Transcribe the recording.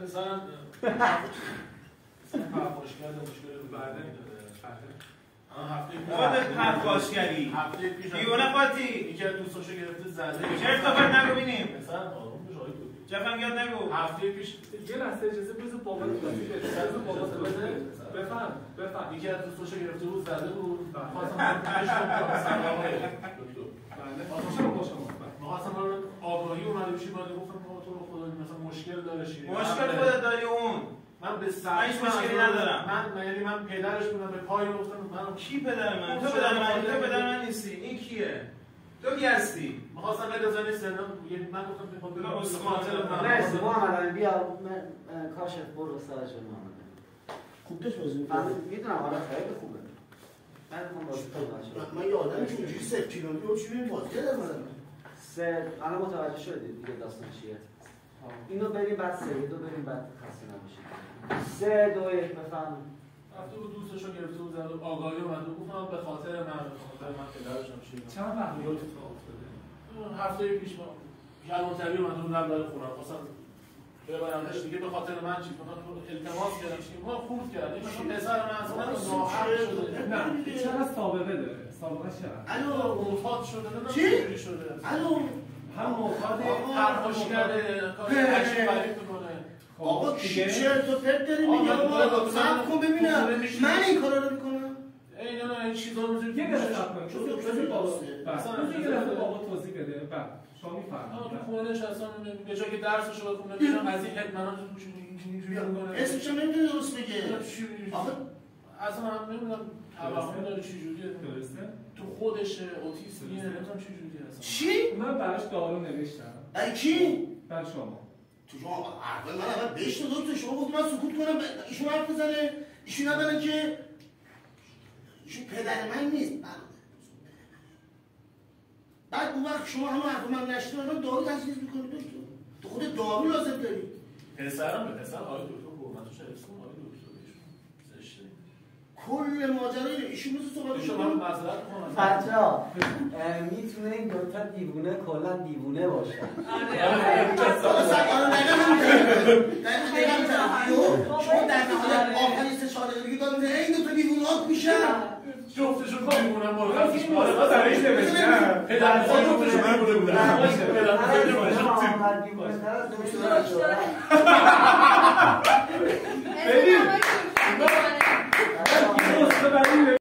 پسرم پرخاشگر مشکل رو بعده هفته پرخاشگری هفته پیش دیوانه قاطی یکی از دوستاشو گرفته زده چرت و پرت نگو بینیم پسر آروم باش آقای. جفم یاد نگو هفته پیش یه لحظه اجازه بذار بابا بذار بابا بده بفهم بفهم یکی از دوستاشو گرفته بود زده بود بله. خواستم برم پیش کنم. سلام دکتر بله آتاشم با شما می‌خواستم برم آگاهی اومده بشی بعد گفتم بابا تو رو خدا مثلا مشکل داره چیه مشکل خودت داری اون. من به سر من مشکلی ندارم. من یعنی من پدرش بودم به پای گفتم من کی پدر من؟ تو پدر من تو پدر من نیستی. این کیه؟ تو کی هستی؟ می‌خواستم رضا سنم یعنی من گفتم برم استخوان خاطر من مرسی محمد امین بیا کاشف برو سرش محمد خوب داشت بازی. می‌دونم آره خیلی خوبه. من می‌خوام. من یه آدمی که اونجوری سه کیلومتر رو چی ببین بازی من. سه الان متوجه شدید دیگه داستان چیه؟ اینو بریم بعد سه دو بریم بعد خسته نباشید. سه دو یک بفهم رفته بود دوستشو گرفته بود بود، آگاهی اومده بود گفتم به خاطر من به خاطر من پدرشم چی؟ چند وقت اتفاق افتاده. هفته پیش ما کلانتری بود لب در خونم. خواستم ببرمش دیگه به خاطر من چی؟ کنم التماس کردم. چی؟ ما خورد کردیم مثلا پسر من اصلا ناحق شده. نه. چقدر سابقه داره؟ سابقه چقدر الو مفاد شده. نه چی؟ شده. الو. هم کرده کار عجیب غریب می‌کنه آقا کی دیگه؟ چرت و پرت داری آقا، میگه داره آقا صبر کن ببینم. من این کارا رو می‌کنم. ای نه این چیزا رو می‌ذاری یه دقیقه صبر کنید چون. بله. مثلا بذار یه لحظه بابا توضیح بده. بله. شما آه، تو خونه نشستم. به جای که درسشو بخونه میشم از این رو توش اینجوری می‌کنه اسمش هم نمی‌تونه درست بگه آقا اصلا هم نمی‌دونم. توهم داره چی جوریه درسته. تو خودشه اوتیسمیه نمی‌دونم چی جوریه اصلا چی؟ من براش دارو نوشتم. برای کی؟ برای شما. تو شما حرفای من اول بهش تو دکتر شما گفت من سکوت کنم ایشون حرف بزنه. ایشون اولا که ایشون پدر من نیست. بعد. اون وقت شما همه حرف من نشته من دارو تجویز می‌کنی دکتر. تو خود دارو لازم داری. پسرم به پسر آقای دکتر حرمتش حفظ کن آقای دکتر. کل ماجرا اینه ایشون مثل صحبت من معذرت کنم می‌تونه این دوتا دیوونه کلا دیوونه باشه آره شما در نهایت چهار دقیقه دیگه دارم این دو تا دیوونات میشن جفتشون میمونن مرخصش آره ما درش نوشتم پدر خود جفتشون میمونه بودن پدر خود محمد